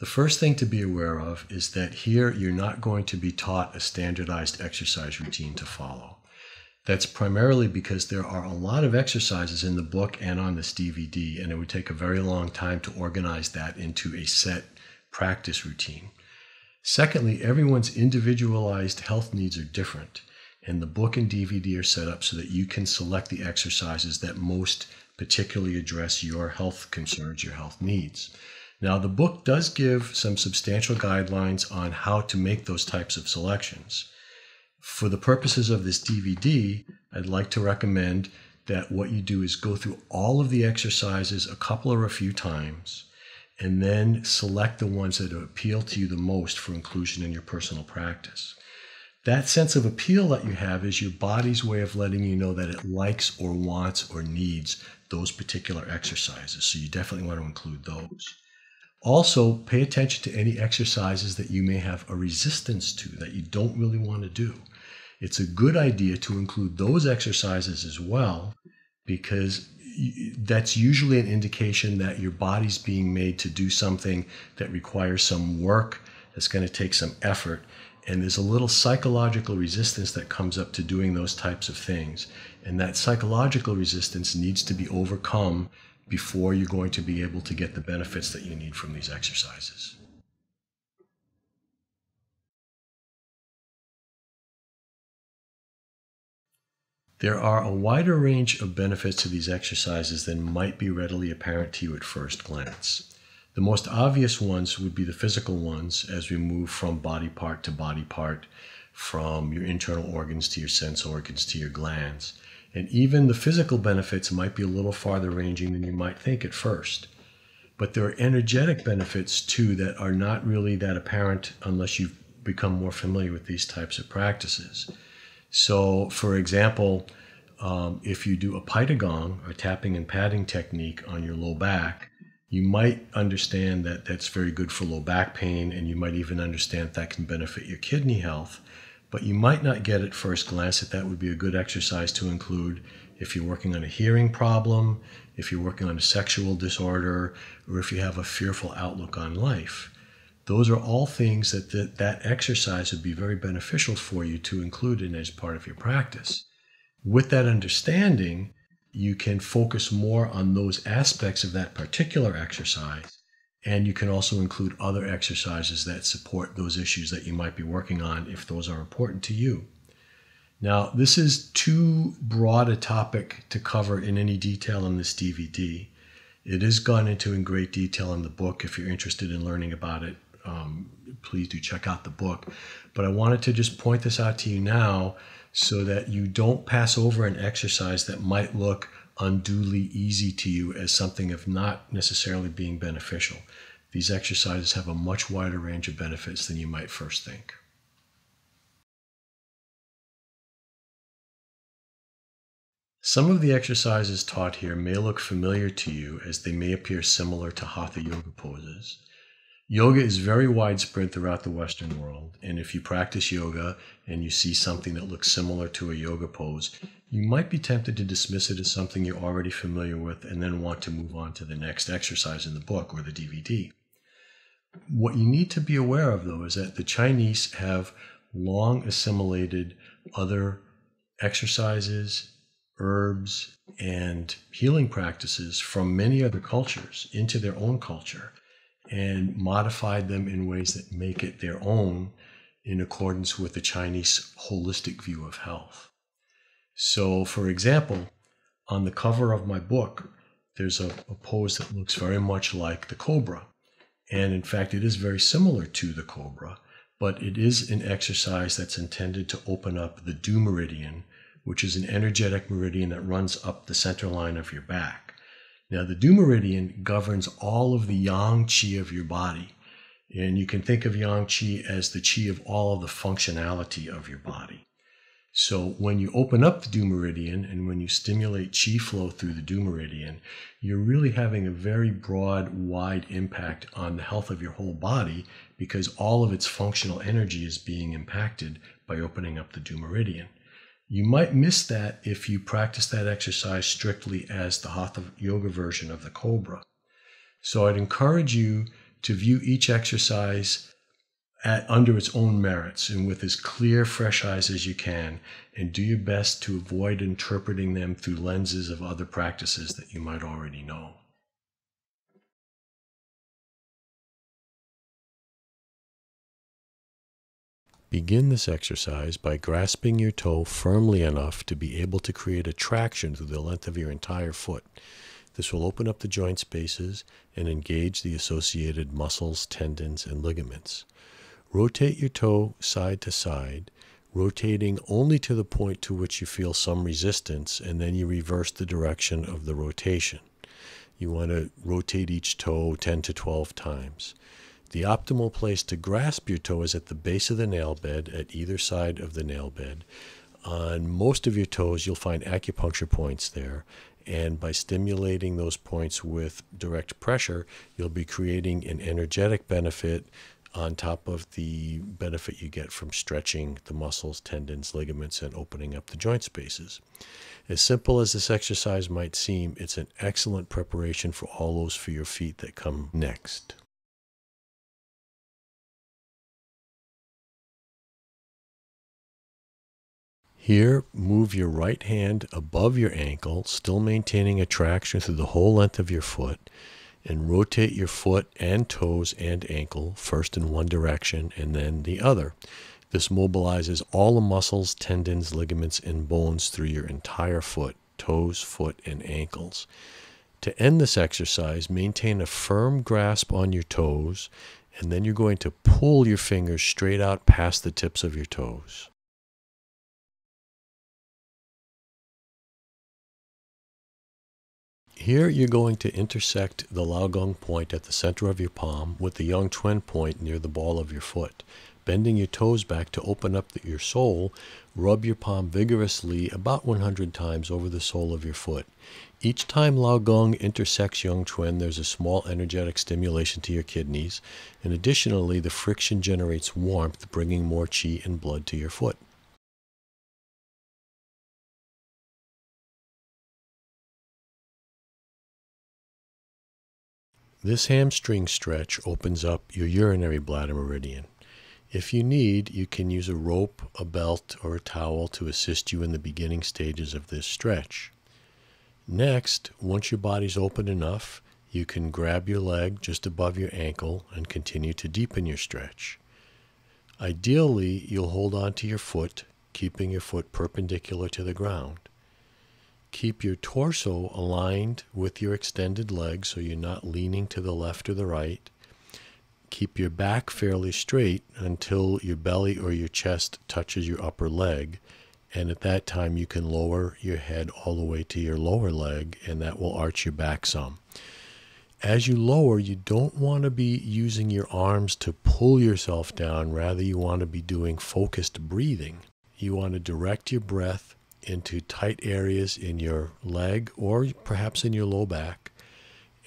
The first thing to be aware of is that here you're not going to be taught a standardized exercise routine to follow. That's primarily because there are a lot of exercises in the book and on this DVD, and it would take a very long time to organize that into a set practice routine. Secondly, everyone's individualized health needs are different, and the book and DVD are set up so that you can select the exercises that most particularly address your health concerns, your health needs. Now, the book does give some substantial guidelines on how to make those types of selections. For the purposes of this DVD, I'd like to recommend that what you do is go through all of the exercises a couple or a few times and then select the ones that appeal to you the most for inclusion in your personal practice. That sense of appeal that you have is your body's way of letting you know that it likes or wants or needs those particular exercises. So you definitely want to include those. Also, pay attention to any exercises that you may have a resistance to that you don't really want to do. It's a good idea to include those exercises as well because that's usually an indication that your body's being made to do something that requires some work, that's going to take some effort. And there's a little psychological resistance that comes up to doing those types of things. And that psychological resistance needs to be overcome before you're going to be able to get the benefits that you need from these exercises. There are a wider range of benefits to these exercises than might be readily apparent to you at first glance. The most obvious ones would be the physical ones as we move from body part to body part, from your internal organs to your sense organs to your glands. And even the physical benefits might be a little farther ranging than you might think at first. But there are energetic benefits too that are not really that apparent unless you've become more familiar with these types of practices. So, for example, um, if you do a Gong, or tapping and patting technique on your low back, you might understand that that's very good for low back pain, and you might even understand that can benefit your kidney health but you might not get at first glance that that would be a good exercise to include if you're working on a hearing problem, if you're working on a sexual disorder, or if you have a fearful outlook on life. Those are all things that that, that exercise would be very beneficial for you to include in as part of your practice. With that understanding, you can focus more on those aspects of that particular exercise and you can also include other exercises that support those issues that you might be working on if those are important to you. Now, this is too broad a topic to cover in any detail in this DVD. It is gone into in great detail in the book. If you're interested in learning about it, um, please do check out the book. But I wanted to just point this out to you now so that you don't pass over an exercise that might look unduly easy to you as something of not necessarily being beneficial. These exercises have a much wider range of benefits than you might first think. Some of the exercises taught here may look familiar to you as they may appear similar to Hatha Yoga poses. Yoga is very widespread throughout the Western world, and if you practice yoga and you see something that looks similar to a yoga pose, you might be tempted to dismiss it as something you're already familiar with and then want to move on to the next exercise in the book or the DVD. What you need to be aware of, though, is that the Chinese have long assimilated other exercises, herbs, and healing practices from many other cultures into their own culture and modified them in ways that make it their own in accordance with the Chinese holistic view of health. So, for example, on the cover of my book, there's a, a, pose that looks very much like the cobra. And in fact, it is very similar to the cobra, but it is an exercise that's intended to open up the Du meridian, which is an energetic meridian that runs up the center line of your back. Now, the Du meridian governs all of the yang qi of your body. And you can think of yang qi as the qi of all of the functionality of your body. So when you open up the Du meridian and when you stimulate qi flow through the Du meridian, you're really having a very broad, wide impact on the health of your whole body because all of its functional energy is being impacted by opening up the Du meridian. You might miss that if you practice that exercise strictly as the Hatha yoga version of the cobra. So I'd encourage you to view each exercise at, under its own merits and with as clear, fresh eyes as you can, and do your best to avoid interpreting them through lenses of other practices that you might already know. Begin this exercise by grasping your toe firmly enough to be able to create a traction through the length of your entire foot. This will open up the joint spaces and engage the associated muscles, tendons, and ligaments. Rotate your toe side to side, rotating only to the point to which you feel some resistance, and then you reverse the direction of the rotation. You want to rotate each toe 10 to 12 times. The optimal place to grasp your toe is at the base of the nail bed at either side of the nail bed. On most of your toes, you'll find acupuncture points there. And by stimulating those points with direct pressure, you'll be creating an energetic benefit on top of the benefit you get from stretching the muscles, tendons, ligaments, and opening up the joint spaces. As simple as this exercise might seem, it's an excellent preparation for all those for your feet that come next. Here, move your right hand above your ankle, still maintaining a traction through the whole length of your foot, and rotate your foot and toes and ankle first in one direction and then the other. This mobilizes all the muscles, tendons, ligaments, and bones through your entire foot, toes, foot, and ankles. To end this exercise, maintain a firm grasp on your toes, and then you're going to pull your fingers straight out past the tips of your toes. Here you're going to intersect the Laogong point at the center of your palm with the Yongquan point near the ball of your foot. Bending your toes back to open up the, your sole, rub your palm vigorously about 100 times over the sole of your foot. Each time Laogong intersects Yongquan, there's a small energetic stimulation to your kidneys, and additionally, the friction generates warmth, bringing more qi and blood to your foot. This hamstring stretch opens up your urinary bladder meridian. If you need, you can use a rope, a belt, or a towel to assist you in the beginning stages of this stretch. Next, once your body's open enough, you can grab your leg just above your ankle and continue to deepen your stretch. Ideally, you'll hold on to your foot, keeping your foot perpendicular to the ground. Keep your torso aligned with your extended legs so you're not leaning to the left or the right. Keep your back fairly straight until your belly or your chest touches your upper leg. And at that time, you can lower your head all the way to your lower leg, and that will arch your back some. As you lower, you don't want to be using your arms to pull yourself down. Rather, you want to be doing focused breathing. You want to direct your breath into tight areas in your leg or perhaps in your low back.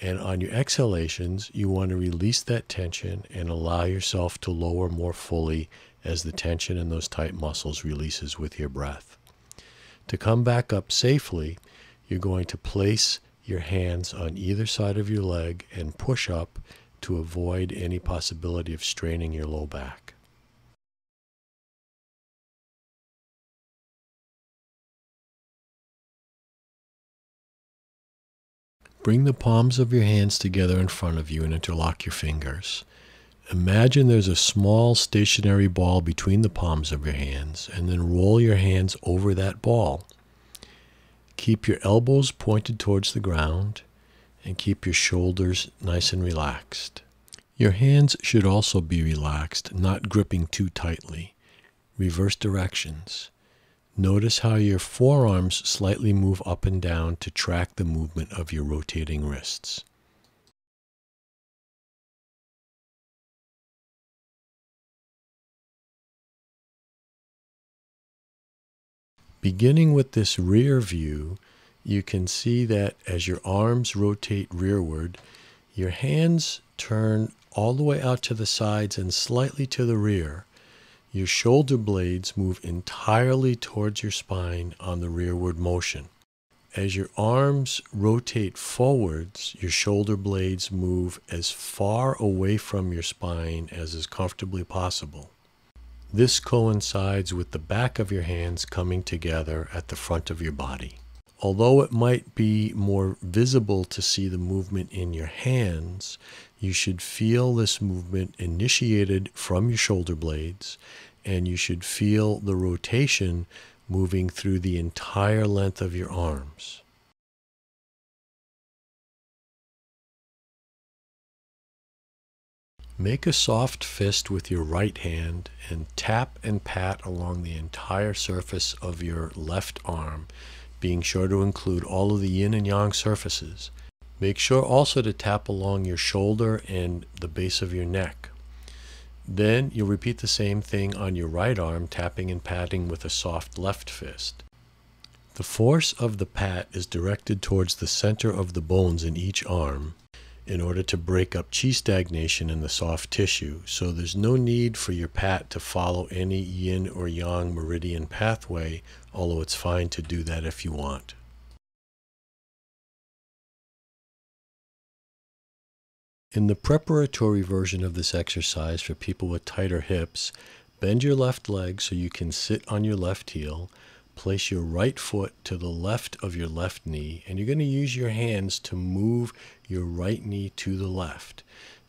And on your exhalations, you want to release that tension and allow yourself to lower more fully as the tension in those tight muscles releases with your breath. To come back up safely, you're going to place your hands on either side of your leg and push up to avoid any possibility of straining your low back. Bring the palms of your hands together in front of you and interlock your fingers. Imagine there's a small stationary ball between the palms of your hands, and then roll your hands over that ball. Keep your elbows pointed towards the ground, and keep your shoulders nice and relaxed. Your hands should also be relaxed, not gripping too tightly. Reverse directions. Notice how your forearms slightly move up and down to track the movement of your rotating wrists. Beginning with this rear view, you can see that as your arms rotate rearward, your hands turn all the way out to the sides and slightly to the rear. Your shoulder blades move entirely towards your spine on the rearward motion. As your arms rotate forwards, your shoulder blades move as far away from your spine as is comfortably possible. This coincides with the back of your hands coming together at the front of your body. Although it might be more visible to see the movement in your hands, you should feel this movement initiated from your shoulder blades and you should feel the rotation moving through the entire length of your arms. Make a soft fist with your right hand and tap and pat along the entire surface of your left arm, being sure to include all of the yin and yang surfaces. Make sure also to tap along your shoulder and the base of your neck. Then you'll repeat the same thing on your right arm, tapping and patting with a soft left fist. The force of the pat is directed towards the center of the bones in each arm in order to break up chi stagnation in the soft tissue, so there's no need for your pat to follow any yin or yang meridian pathway, although it's fine to do that if you want. In the preparatory version of this exercise for people with tighter hips, bend your left leg so you can sit on your left heel. Place your right foot to the left of your left knee, and you're going to use your hands to move your right knee to the left.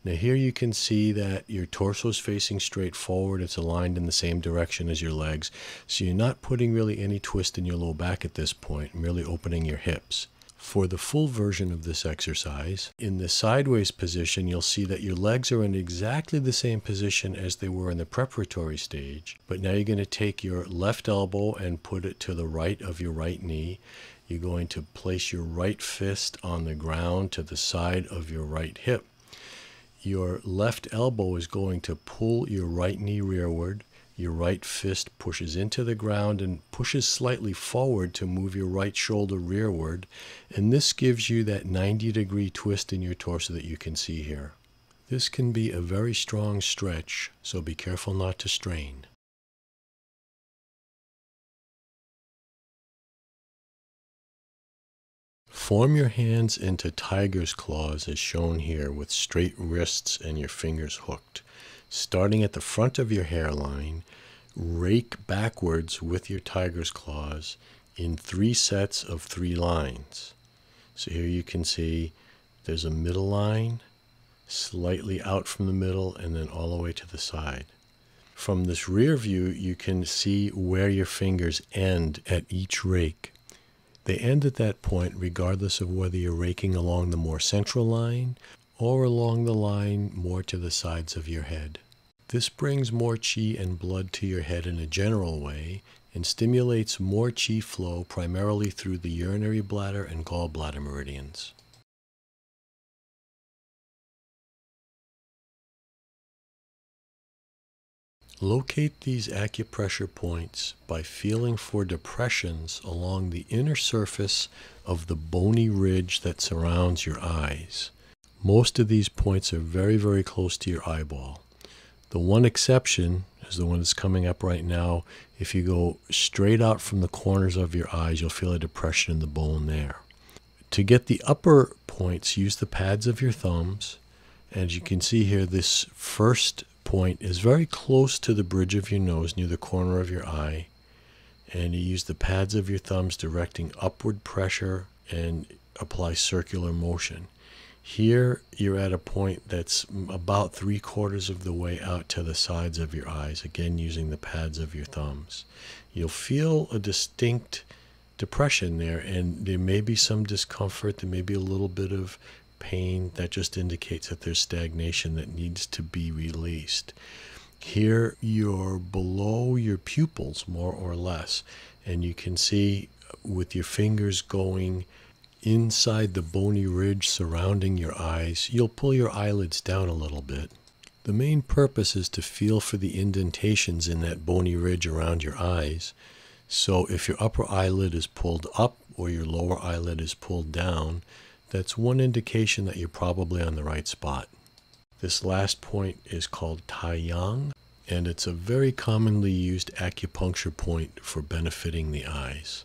Now, here you can see that your torso is facing straight forward. It's aligned in the same direction as your legs. So you're not putting really any twist in your low back at this point, merely opening your hips. For the full version of this exercise, in the sideways position, you'll see that your legs are in exactly the same position as they were in the preparatory stage. But now you're going to take your left elbow and put it to the right of your right knee. You're going to place your right fist on the ground to the side of your right hip. Your left elbow is going to pull your right knee rearward your right fist pushes into the ground and pushes slightly forward to move your right shoulder rearward. And this gives you that 90 degree twist in your torso that you can see here. This can be a very strong stretch, so be careful not to strain. Form your hands into tiger's claws as shown here with straight wrists and your fingers hooked starting at the front of your hairline, rake backwards with your tiger's claws in three sets of three lines. So here you can see there's a middle line, slightly out from the middle, and then all the way to the side. From this rear view, you can see where your fingers end at each rake. They end at that point regardless of whether you're raking along the more central line or along the line more to the sides of your head. This brings more chi and blood to your head in a general way and stimulates more chi flow primarily through the urinary bladder and gallbladder meridians. Locate these acupressure points by feeling for depressions along the inner surface of the bony ridge that surrounds your eyes. Most of these points are very, very close to your eyeball. The one exception is the one that's coming up right now. If you go straight out from the corners of your eyes, you'll feel a depression in the bone there. To get the upper points, use the pads of your thumbs. As you can see here, this first point is very close to the bridge of your nose near the corner of your eye. And you use the pads of your thumbs directing upward pressure and apply circular motion. Here you're at a point that's about three quarters of the way out to the sides of your eyes, again using the pads of your thumbs. You'll feel a distinct depression there, and there may be some discomfort, there may be a little bit of pain that just indicates that there's stagnation that needs to be released. Here you're below your pupils, more or less, and you can see with your fingers going inside the bony ridge surrounding your eyes, you'll pull your eyelids down a little bit. The main purpose is to feel for the indentations in that bony ridge around your eyes. So if your upper eyelid is pulled up or your lower eyelid is pulled down, that's one indication that you're probably on the right spot. This last point is called Tai Yang, and it's a very commonly used acupuncture point for benefiting the eyes.